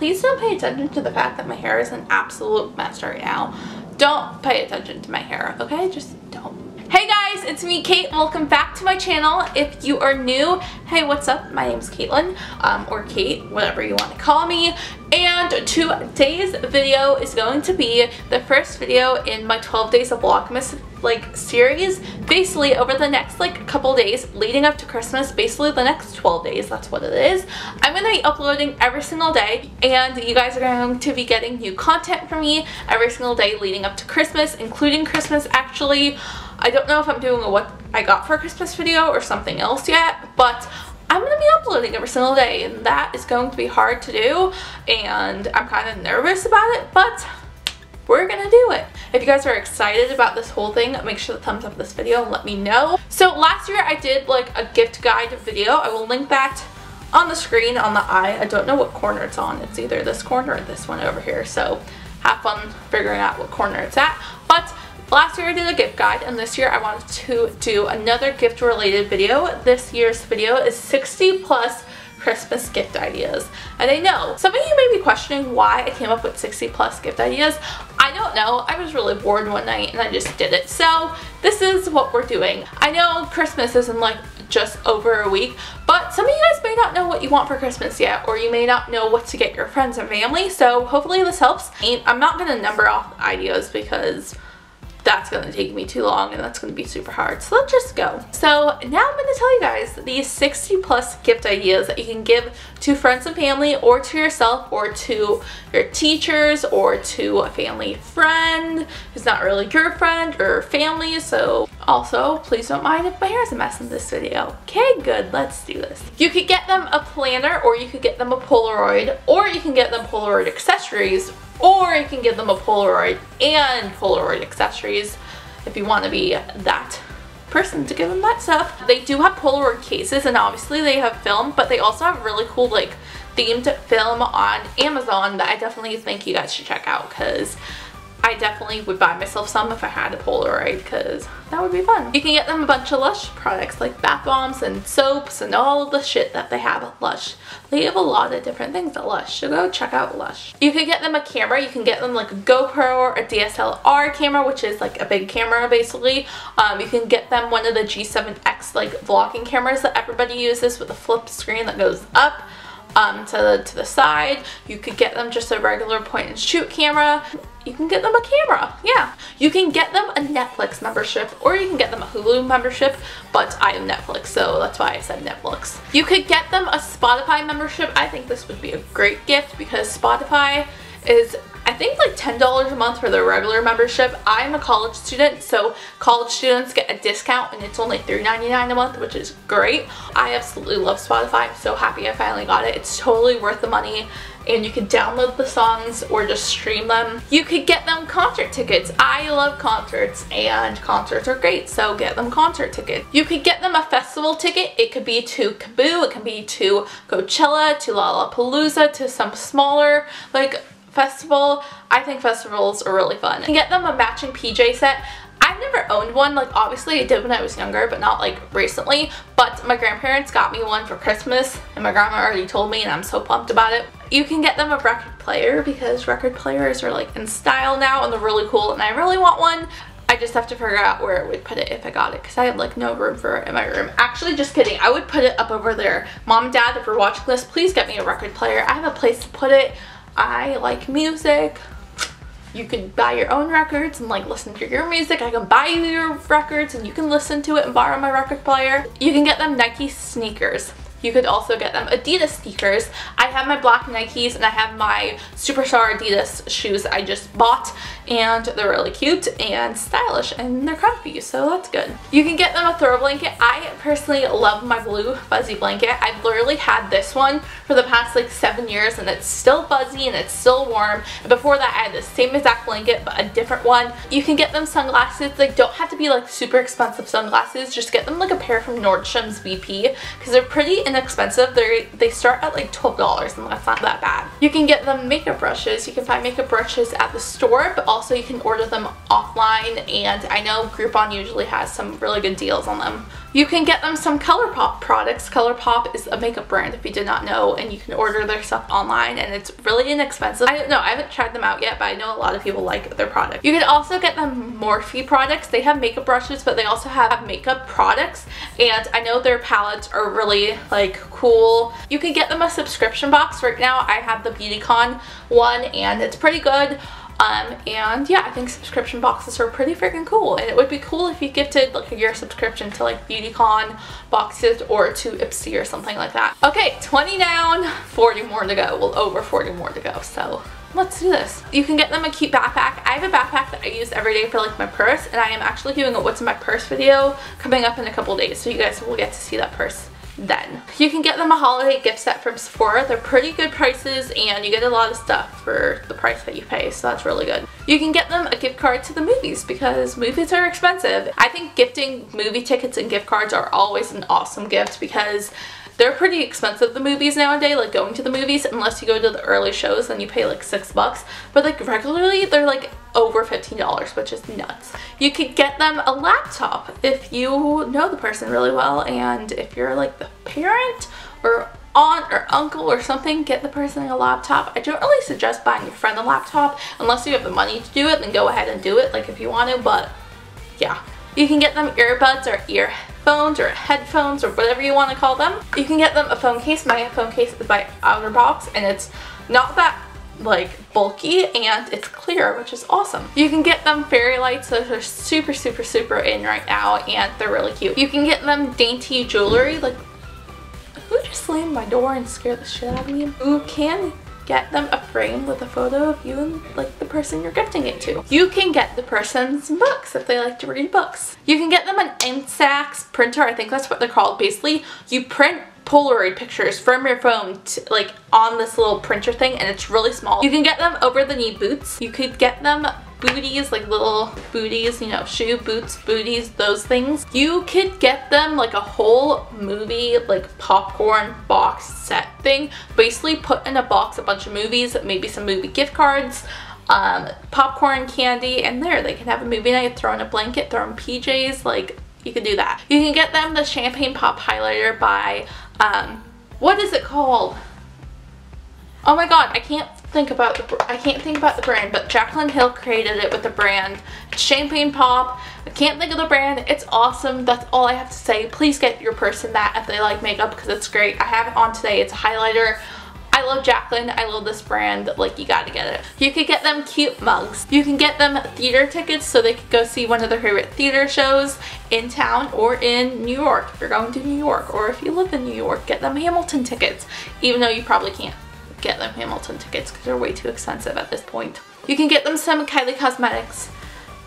please don't pay attention to the fact that my hair is an absolute mess right now. Don't pay attention to my hair, okay? Just don't. Hey guys, it's me, Kait. Welcome back to my channel. If you are new, hey, what's up? My name's Kaitlin, um, or Kait, whatever you want to call me. And today's video is going to be the first video in my 12 Days of Vlogmas like series basically over the next like couple days leading up to Christmas basically the next 12 days that's what it is I'm going to be uploading every single day and you guys are going to be getting new content from me every single day leading up to Christmas including Christmas actually I don't know if I'm doing a what I got for Christmas video or something else yet but I'm going to be uploading every single day and that is going to be hard to do and I'm kind of nervous about it but we're gonna do it. If you guys are excited about this whole thing, make sure to thumbs up this video and let me know. So last year I did like a gift guide video. I will link that on the screen on the eye. I don't know what corner it's on. It's either this corner or this one over here. So have fun figuring out what corner it's at. But Last year I did a gift guide and this year I wanted to do another gift related video. This year's video is 60 plus Christmas gift ideas. And I know some of you may be questioning why I came up with 60 plus gift ideas. I don't know. I was really bored one night and I just did it. So this is what we're doing. I know Christmas isn't like just over a week, but some of you guys may not know what you want for Christmas yet, or you may not know what to get your friends and family, so hopefully this helps. I'm not going to number off ideas because that's going to take me too long and that's going to be super hard. So let's just go. So now I'm going to tell you guys these 60 plus gift ideas that you can give to friends and family or to yourself or to your teachers or to a family friend who's not really your friend or family. So also, please don't mind if my hair is a mess in this video. Okay, good. Let's do this. You could get them a planner or you could get them a Polaroid or you can get them Polaroid accessories or you can give them a Polaroid and Polaroid accessories if you want to be that person to give them that stuff. They do have Polaroid cases and obviously they have film, but they also have really cool like themed film on Amazon that I definitely think you guys should check out because I definitely would buy myself some if I had a Polaroid because that would be fun. You can get them a bunch of Lush products like bath bombs and soaps and all the shit that they have at Lush. They have a lot of different things at Lush, so go check out Lush. You can get them a camera. You can get them like a GoPro or a DSLR camera, which is like a big camera basically. Um, you can get them one of the G7X like vlogging cameras that everybody uses with a flip screen that goes up um, to, the, to the side. You could get them just a regular point and shoot camera you can get them a camera. Yeah. You can get them a Netflix membership or you can get them a Hulu membership, but I have Netflix, so that's why I said Netflix. You could get them a Spotify membership. I think this would be a great gift because Spotify is I think like $10 a month for the regular membership. I'm a college student, so college students get a discount and it's only $3.99 a month, which is great. I absolutely love Spotify. I'm so happy I finally got it. It's totally worth the money and you can download the songs or just stream them. You could get them concert tickets. I love concerts and concerts are great, so get them concert tickets. You could get them a festival ticket. It could be to KAABOO, it could be to Coachella, to Lollapalooza, to some smaller like festival. I think festivals are really fun. You can get them a matching PJ set. I've never owned one, like obviously I did when I was younger, but not like recently, but my grandparents got me one for Christmas and my grandma already told me and I'm so pumped about it. You can get them a record player because record players are like in style now and they're really cool and I really want one. I just have to figure out where I would put it if I got it because I have like no room for it in my room. Actually, just kidding. I would put it up over there. Mom and dad, if you're watching this, please get me a record player. I have a place to put it. I like music you can buy your own records and like listen to your music. I can buy you your records and you can listen to it and borrow my record player. You can get them Nike sneakers. You could also get them Adidas sneakers. I have my black Nikes and I have my Superstar Adidas shoes I just bought and they're really cute and stylish and they're comfy so that's good. You can get them a throw blanket. I personally love my blue fuzzy blanket. I've literally had this one for the past like seven years and it's still fuzzy and it's still warm. And before that I had the same exact blanket but a different one. You can get them sunglasses. They don't have to be like super expensive sunglasses. Just get them like a pair from Nordstrom's BP because they're pretty inexpensive. They they start at like $12 and that's not that bad. You can get them makeup brushes. You can find makeup brushes at the store, but also you can order them offline and I know Groupon usually has some really good deals on them. You can get them some ColourPop products. ColourPop is a makeup brand if you did not know and you can order their stuff online and it's really inexpensive. I don't know, I haven't tried them out yet but I know a lot of people like their product. You can also get them Morphe products. They have makeup brushes but they also have makeup products and I know their palettes are really like cool. You can get them a subscription box. Right now I have the BeautyCon one and it's pretty good. Um, and yeah, I think subscription boxes are pretty freaking cool. And it would be cool if you gifted like your subscription to like BeautyCon boxes or to Ipsy or something like that. Okay, 20 down, 40 more to go. Well, over 40 more to go. So let's do this. You can get them a cute backpack. I have a backpack that I use every day for like my purse and I am actually doing a what's in my purse video coming up in a couple days. So you guys will get to see that purse then. You can get them a holiday gift set from Sephora. They're pretty good prices and you get a lot of stuff for the price that you pay, so that's really good. You can get them a gift card to the movies because movies are expensive. I think gifting movie tickets and gift cards are always an awesome gift because they're pretty expensive, the movies nowadays, like going to the movies, unless you go to the early shows and you pay like six bucks. But like regularly, they're like over $15, which is nuts. You could get them a laptop if you know the person really well and if you're like the parent or aunt or uncle or something, get the person a laptop. I don't really suggest buying your friend a laptop unless you have the money to do it, then go ahead and do it like if you want to, but yeah. You can get them earbuds or earphones or headphones or whatever you want to call them. You can get them a phone case. My phone case is by OtterBox and it's not that like bulky and it's clear which is awesome. You can get them fairy lights those are super super super in right now and they're really cute. You can get them dainty jewelry like who just slammed my door and scared the shit out of me? You can get them a frame with a photo of you and like the person you're gifting it to. You can get the person some books if they like to read books. You can get them an Instax printer, I think that's what they're called. Basically, you print Polaroid pictures from your phone to, like on this little printer thing and it's really small. You can get them over the knee boots. You could get them booties, like little booties, you know, shoe boots, booties, those things. You could get them like a whole movie, like popcorn box set thing. Basically put in a box a bunch of movies, maybe some movie gift cards, um, popcorn, candy, and there they can have a movie night, throw in a blanket, throw in PJs, like you can do that. You can get them the Champagne Pop Highlighter by, um, what is it called? Oh my god, I can't think about the I can't think about the brand, but Jaclyn Hill created it with the brand Champagne Pop. I can't think of the brand. It's awesome. That's all I have to say. Please get your person that if they like makeup because it's great. I have it on today. It's a highlighter. I love Jaclyn. I love this brand. Like, you gotta get it. You could get them cute mugs. You can get them theater tickets so they could go see one of their favorite theater shows in town or in New York if you're going to New York. Or if you live in New York, get them Hamilton tickets, even though you probably can't get them Hamilton tickets because they're way too expensive at this point. You can get them some Kylie Cosmetics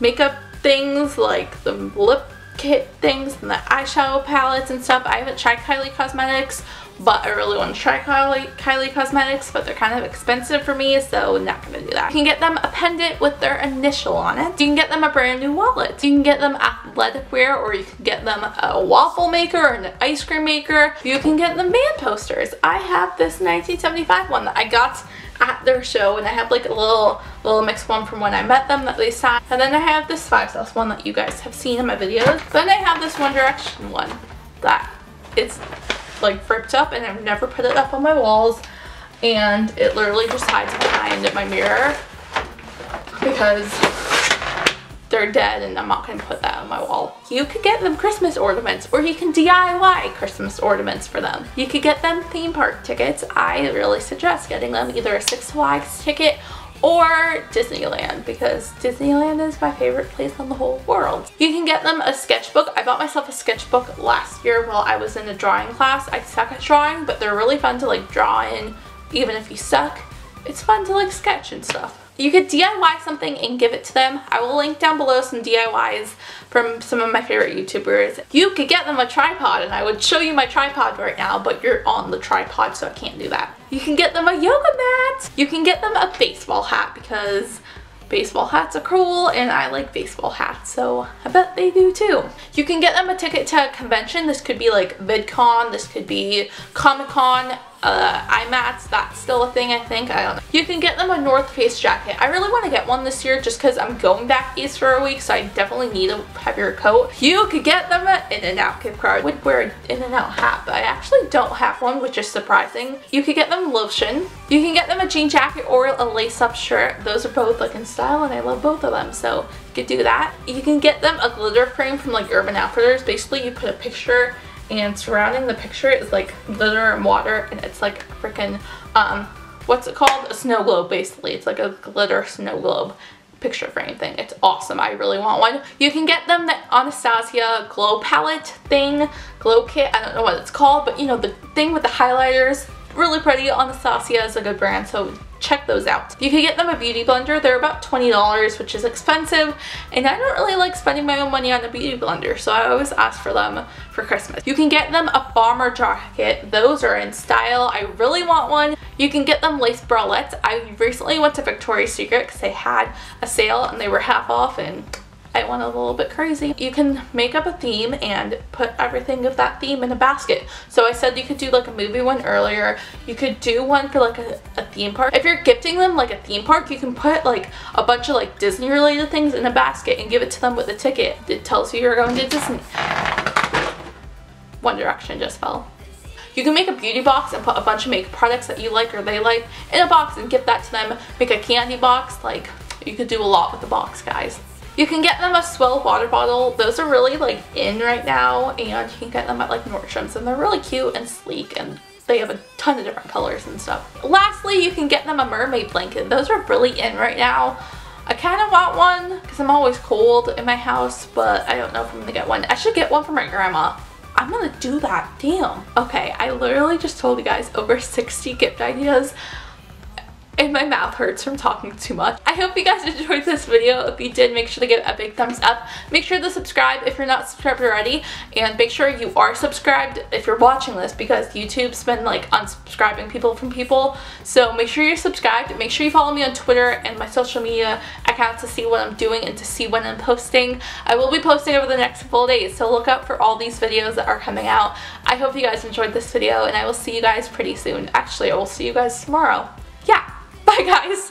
makeup things like the lip kit things and the eyeshadow palettes and stuff. I haven't tried Kylie Cosmetics but I really want to try Kylie, Kylie Cosmetics, but they're kind of expensive for me, so I'm not gonna do that. You can get them a pendant with their initial on it. You can get them a brand new wallet. You can get them athletic wear, or you can get them a waffle maker or an ice cream maker. You can get them band posters. I have this 1975 one that I got at their show and I have like a little little mixed one from when I met them that they signed and then I have this 5SOS one that you guys have seen in my videos then I have this One Direction one that it's like ripped up and I've never put it up on my walls and it literally just hides behind my mirror because they're dead and I'm not going to put that on my wall. You could get them Christmas ornaments or you can DIY Christmas ornaments for them. You could get them theme park tickets. I really suggest getting them either a Six Flags ticket or Disneyland because Disneyland is my favorite place on the whole world. You can get them a sketchbook. I bought myself a sketchbook last year while I was in a drawing class. I suck at drawing, but they're really fun to like draw in even if you suck. It's fun to like sketch and stuff. You could DIY something and give it to them. I will link down below some DIYs from some of my favorite YouTubers. You could get them a tripod and I would show you my tripod right now, but you're on the tripod so I can't do that. You can get them a yoga mat. You can get them a baseball hat because baseball hats are cool and I like baseball hats so I bet they do too. You can get them a ticket to a convention. This could be like VidCon, this could be Comic Con, uh, IMATS, that's still a thing I think, I don't know. You can get them a North Face jacket. I really want to get one this year just because I'm going back east for a week so I definitely need a heavier coat. You could get them at In-N-Out gift card. I would wear an In-N-Out hat but I actually don't have one which is surprising. You could get them lotion. You can get them a jean jacket or a lace-up shirt. Those are both like in style and I love both of them so you could do that. You can get them a glitter frame from like Urban Outfitters. Basically you put a picture and surrounding the picture is like glitter and water and it's like freaking um what's it called? A snow globe basically. It's like a glitter snow globe picture frame thing. It's awesome. I really want one. You can get them the anastasia glow palette thing glow kit. I don't know what it's called but you know the thing with the highlighters really pretty. Anastasia is a good brand so check those out. You can get them a beauty blender. They're about $20, which is expensive, and I don't really like spending my own money on a beauty blender, so I always ask for them for Christmas. You can get them a bomber jacket. Those are in style. I really want one. You can get them lace bralettes. I recently went to Victoria's Secret because they had a sale and they were half off and I went a little bit crazy. You can make up a theme and put everything of that theme in a basket. So I said you could do like a movie one earlier. You could do one for like a, a theme park. If you're gifting them like a theme park, you can put like a bunch of like Disney related things in a basket and give it to them with a ticket. that tells you you're going to Disney. One Direction just fell. You can make a beauty box and put a bunch of makeup products that you like or they like in a box and give that to them. Make a candy box. Like, you could do a lot with the box, guys. You can get them a S'well water bottle. Those are really like in right now and you can get them at like Nordstrom's and they're really cute and sleek and they have a ton of different colors and stuff. Lastly, you can get them a mermaid blanket. Those are really in right now. I kind of want one because I'm always cold in my house, but I don't know if I'm gonna get one. I should get one for my grandma. I'm gonna do that, damn. Okay, I literally just told you guys over 60 gift ideas and my mouth hurts from talking too much. I hope you guys enjoyed this video. If you did, make sure to give it a big thumbs up. Make sure to subscribe if you're not subscribed already. And make sure you are subscribed if you're watching this because YouTube's been like unsubscribing people from people. So make sure you're subscribed. Make sure you follow me on Twitter and my social media accounts to see what I'm doing and to see when I'm posting. I will be posting over the next couple days. So look out for all these videos that are coming out. I hope you guys enjoyed this video and I will see you guys pretty soon. Actually, I will see you guys tomorrow. Yeah. Bye guys!